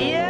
Yeah.